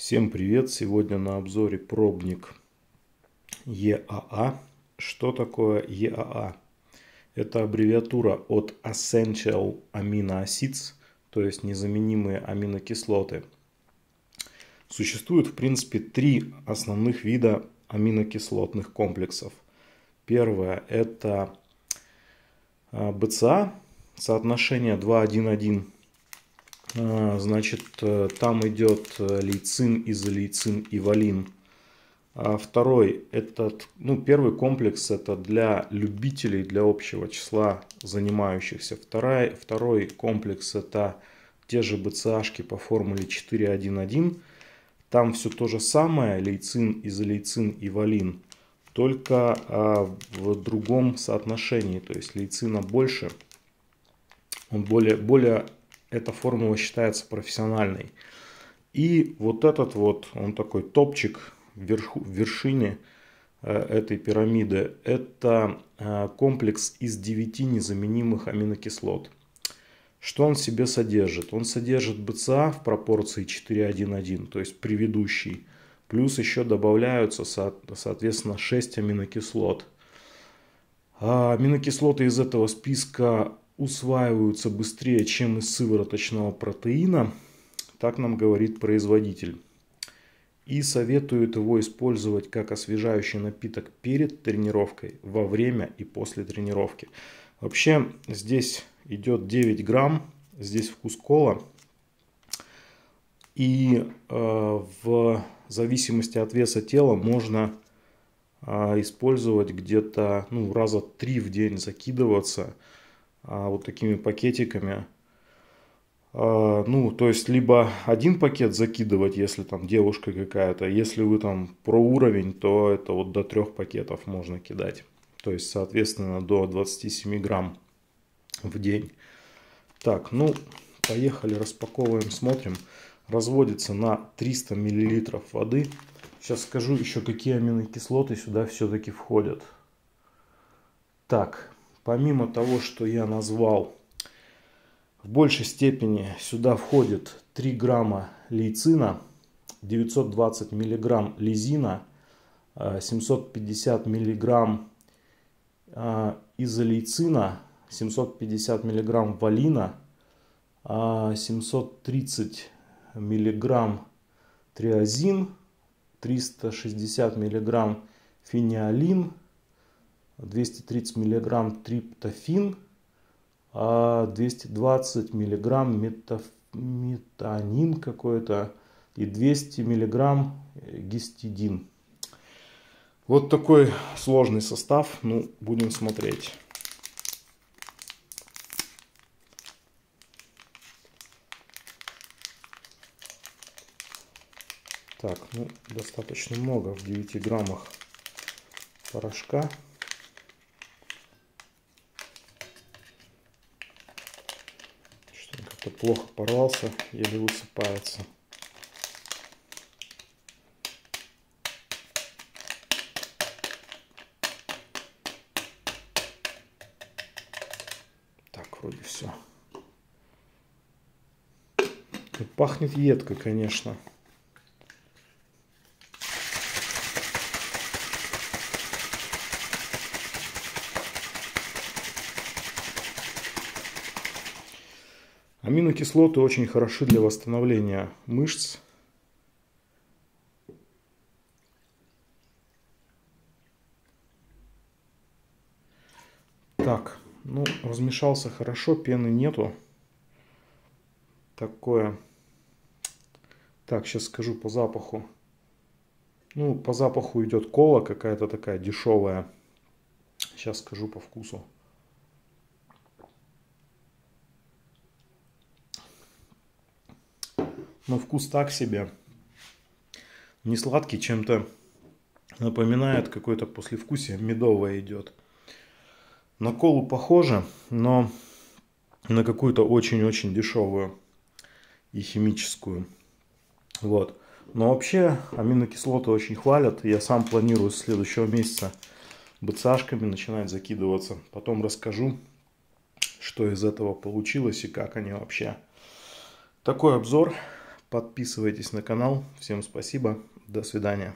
Всем привет! Сегодня на обзоре пробник EAA. Что такое EAA? Это аббревиатура от Essential Amino Acids, то есть незаменимые аминокислоты. Существует в принципе три основных вида аминокислотных комплексов. Первое это BCA, соотношение 2,1,1 а, значит, э, там идет э, лейцин, изолейцин и валин. А второй, этот, ну, первый комплекс это для любителей, для общего числа занимающихся. Второй, второй комплекс это те же БЦАшки по формуле 4.1.1. Там все то же самое, лейцин, изолейцин и валин, только а, в другом соотношении. То есть лейцина больше, он более, более эта формула считается профессиональной. И вот этот вот, он такой топчик вверху, в вершине э, этой пирамиды, это э, комплекс из 9 незаменимых аминокислот. Что он себе содержит? Он содержит БЦА в пропорции 4,1,1, то есть предыдущий. Плюс еще добавляются, соответственно, 6 аминокислот. А аминокислоты из этого списка усваиваются быстрее, чем из сывороточного протеина, так нам говорит производитель. И советует его использовать как освежающий напиток перед тренировкой, во время и после тренировки. Вообще здесь идет 9 грамм, здесь вкус кола. И э, в зависимости от веса тела можно э, использовать где-то ну, раза 3 в день закидываться – вот такими пакетиками. А, ну, то есть, либо один пакет закидывать, если там девушка какая-то. Если вы там про уровень, то это вот до трех пакетов можно кидать. То есть, соответственно, до 27 грамм в день. Так, ну, поехали, распаковываем, смотрим. Разводится на 300 миллилитров воды. Сейчас скажу еще, какие аминокислоты сюда все-таки входят. Так, помимо того, что я назвал, в большей степени сюда входит 3 грамма лейцина, 920 миллиграмм лизина, 750 миллиграмм а, изолейцина, 750 миллиграмм валина, 730 а, миллиграмм триазин, 360 миллиграмм фениалин, 230 миллиграмм триптофин, 220 а миллиграмм метаф... метанин какой-то и 200 миллиграмм гистидин. Вот такой сложный состав. Ну, будем смотреть. Так, ну, достаточно много в 9 граммах порошка. Как-то плохо порвался, еле высыпается. Так, вроде все. Пахнет едко, конечно. Аминокислоты очень хороши для восстановления мышц. Так, ну, размешался хорошо, пены нету. Такое. Так, сейчас скажу по запаху. Ну, по запаху идет кола какая-то такая дешевая. Сейчас скажу по вкусу. Но вкус так себе. Не сладкий, чем-то напоминает какое-то послевкусие, медовое идет. На колу похоже, но на какую-то очень-очень дешевую и химическую. Вот. Но вообще аминокислоты очень хвалят. Я сам планирую с следующего месяца БЦАшками начинать закидываться. Потом расскажу, что из этого получилось и как они вообще. Такой обзор Подписывайтесь на канал. Всем спасибо. До свидания.